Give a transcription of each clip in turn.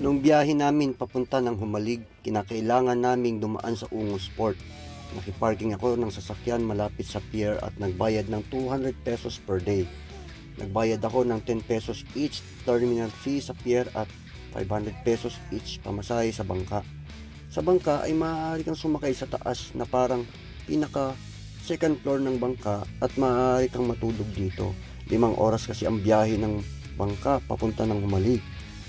Nung biyahe namin papunta ng Humalig, kinakailangan naming dumaan sa Ungo Sport. Nakiparking ako ng sasakyan malapit sa pier at nagbayad ng 200 pesos per day. Nagbayad ako ng 10 pesos each terminal fee sa pier at 500 pesos each pamasahe sa bangka. Sa bangka ay maaari kang sumakay sa taas na parang pinaka second floor ng bangka at maaari kang matulog dito. Limang oras kasi ang biyahe ng bangka papunta ng Humalig.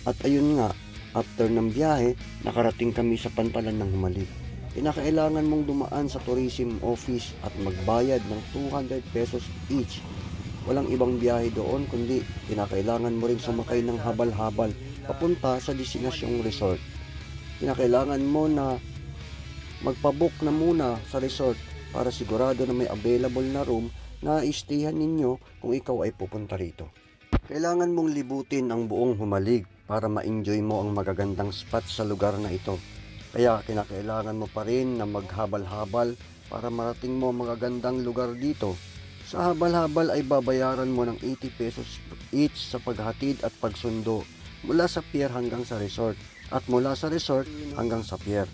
At ayun nga, after ng biyahe, nakarating kami sa pantalan ng Humalig. Kinakailangan mong dumaan sa tourism office at magbayad ng 200 pesos each. Walang ibang biyahe doon kundi kinakailangan mo rin sumakay ng habal-habal papunta sa destinasyong resort. Kinakailangan mo na magpabook na muna sa resort para sigurado na may available na room na istihan ninyo kung ikaw ay pupunta rito. Kailangan mong libutin ang buong humalig para ma-enjoy mo ang magagandang spot sa lugar na ito. Kaya kinakailangan mo pa rin na maghabal-habal para marating mo ang magagandang lugar dito. Sa habal-habal ay babayaran mo ng 80 pesos each sa paghatid at pagsundo mula sa pier hanggang sa resort at mula sa resort hanggang sa pier.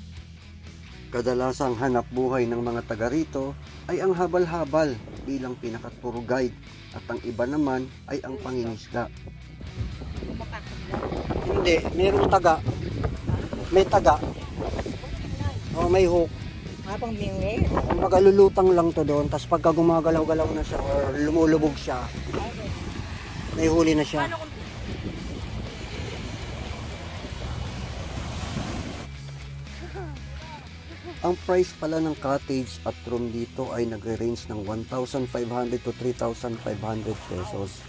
Kadalasang hanap buhay ng mga taga rito ay ang habal-habal bilang pinaka-tour guide at ang iba naman ay ang pangingisda. Hindi, mayroong taga. May taga. O may hook. Habang mingwit. Magalulutang lang to doon. Tapos pagka gumagalaw-galaw na siya or lumulubog siya, may huli na siya. Ang price pala ng cottage at room dito ay nagre-range ng 1,500 to 3,500 pesos.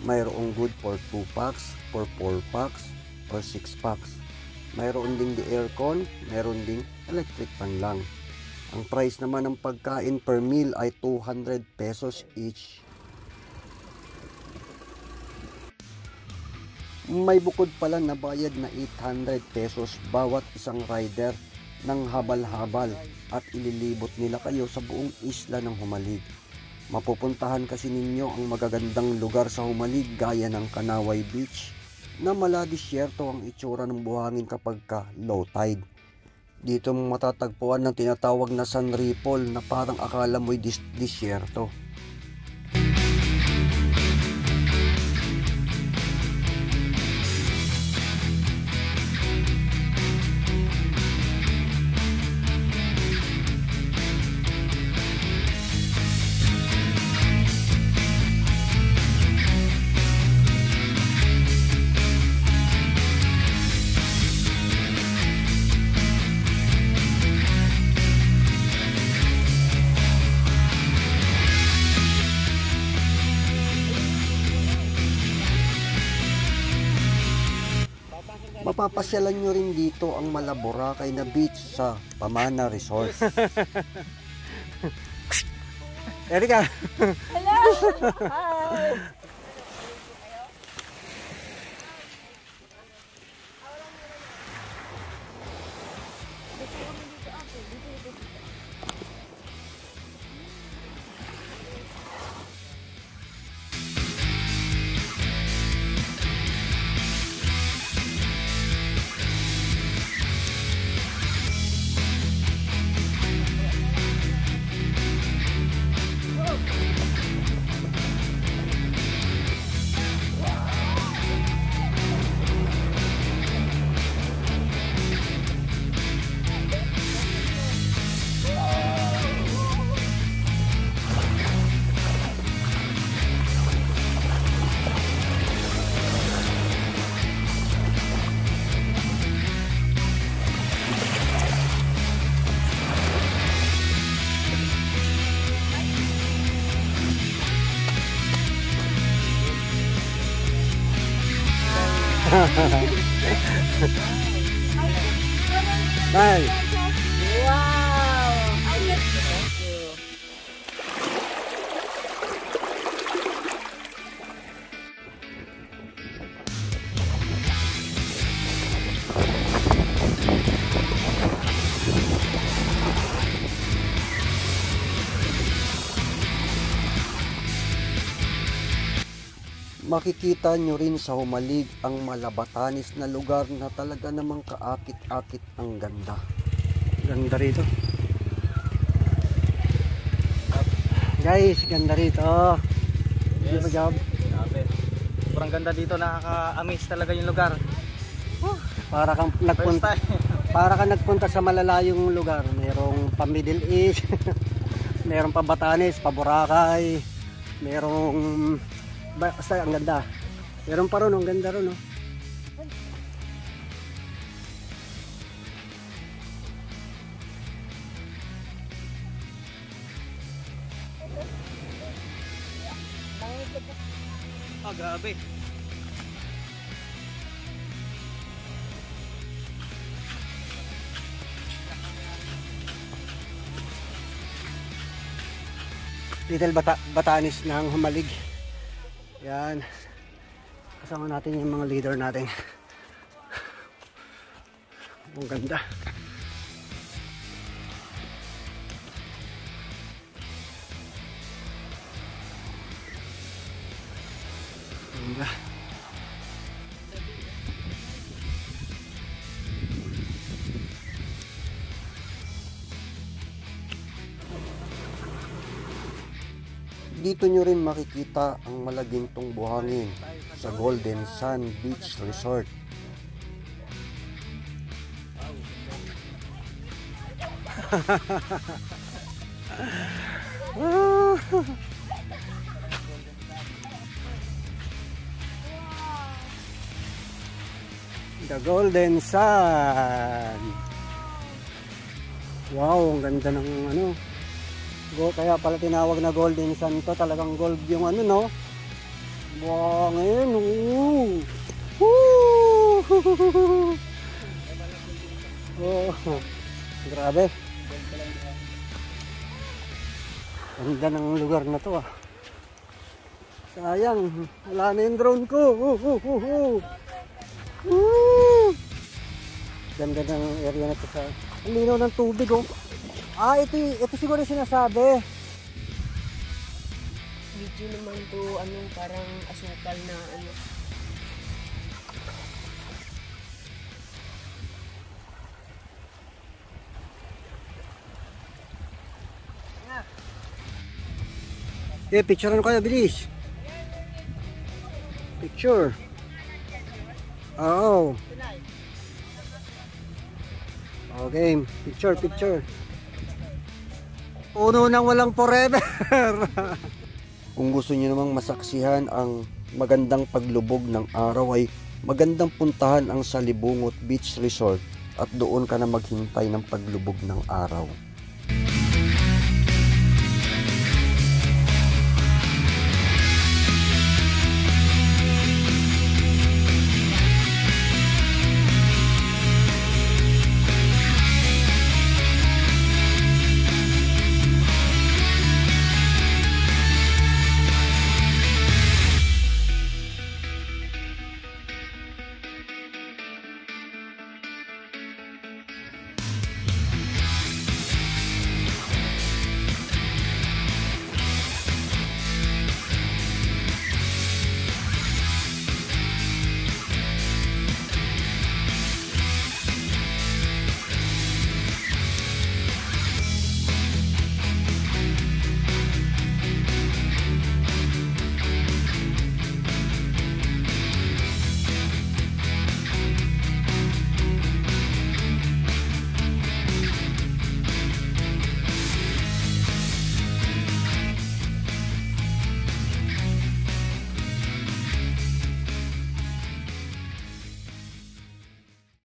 Mayroong good for 2 packs, for 4 packs, or 6 packs. Mayroon ding di aircon, mayroon ding electric fan lang. Ang price naman ng pagkain per meal ay 200 pesos each. May bukod pala na bayad na 800 pesos bawat isang rider ng habal-habal at ililibot nila kayo sa buong isla ng Humalig. Mapupuntahan kasi ninyo ang magagandang lugar sa Humalig gaya ng Kanaway Beach na maladisyerto ang itsura ng buhangin kapag ka low tide. Dito matatagpuan ng tinatawag na San Ripol na parang akala mo'y dis- disyerto. Mapapasyalan nyo rin dito ang Malaboracay na beach sa Pamana Resort. Erika! Bye! Wow! Makikita nyo rin sa humalig ang malabatanis na lugar na talaga namang kaakit-akit ang ganda. Ganda rito. Guys, ganda rito. Yes. Yes. job? Grabe. Sobrang ganda dito, nakaka-amaze talaga yung lugar. Para kang nagpunta, para kang nagpunta sa malalayong lugar. Merong pa Middle East, merong pa Batanes, pa Boracay, merong basta ang ganda. Meron pa ron, ang ganda ron, no? Ah, grabe. Little Bata Batanes ng Humalig. Yan. Kasama natin yung mga leader natin. Ang ganda. Ganda. Dito nyo rin makikita ang malagintong buhangin sa Golden Sun Beach Resort. The Golden Sun. Wow, ang ganda ng ano. Go, kaya pala tinawag na Golden Sun to. Talagang gold yung ano, no? Buhangin. Woo! Woo! Oh, grabe. Ganda ng lugar na to ah. Sayang, wala na yung drone ko. Uh, uh, uh. Woo! Ganda ng area na to sa... Linaw ng tubig oh. Ah, ito, ito siguro sinasabi. Medyo naman to, ano, parang asukal na, ano. Eh, picturean ko kayo, bilis. Picture. Oo. Okay, picture, picture. Puno nang walang forever. Kung gusto niyo namang masaksihan ang magandang paglubog ng araw ay magandang puntahan ang Salibungot Beach Resort at doon ka na maghintay ng paglubog ng araw.